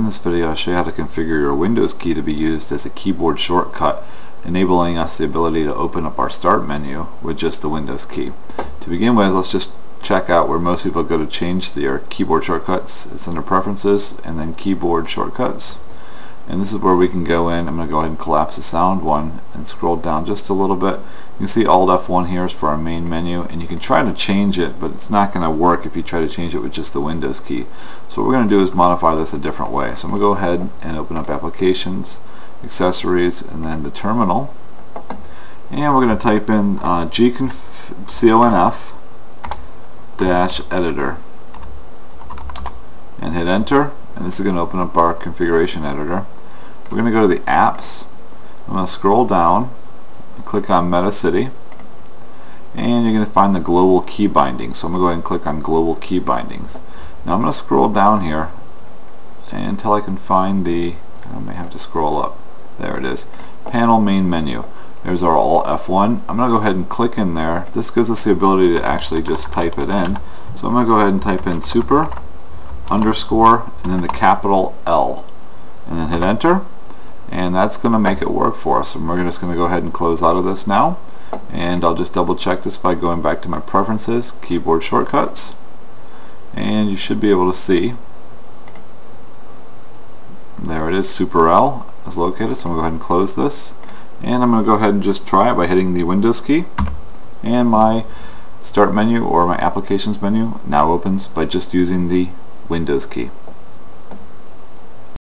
In this video I'll show you how to configure your Windows key to be used as a keyboard shortcut enabling us the ability to open up our start menu with just the Windows key. To begin with let's just check out where most people go to change their keyboard shortcuts. It's under preferences and then keyboard shortcuts and this is where we can go in. I'm going to go ahead and collapse the sound one and scroll down just a little bit. You can see Alt F1 here is for our main menu and you can try to change it but it's not going to work if you try to change it with just the Windows key. So what we're going to do is modify this a different way. So I'm going to go ahead and open up Applications, Accessories, and then the Terminal. And we're going to type in uh, gconf dash editor and hit enter and this is going to open up our configuration editor. We're going to go to the apps. I'm going to scroll down and click on MetaCity and you're going to find the global key bindings. So I'm going to go ahead and click on global key bindings. Now I'm going to scroll down here until I can find the, I may have to scroll up. There it is. Panel main menu. There's our Alt F1. I'm going to go ahead and click in there. This gives us the ability to actually just type it in. So I'm going to go ahead and type in super underscore and then the capital L and then hit enter and that's going to make it work for us. And we're just going to go ahead and close out of this now. And I'll just double check this by going back to my preferences keyboard shortcuts. And you should be able to see. There it is super L is located. So I'm going to go ahead and close this. And I'm going to go ahead and just try it by hitting the Windows key. And my start menu or my applications menu now opens by just using the Windows key.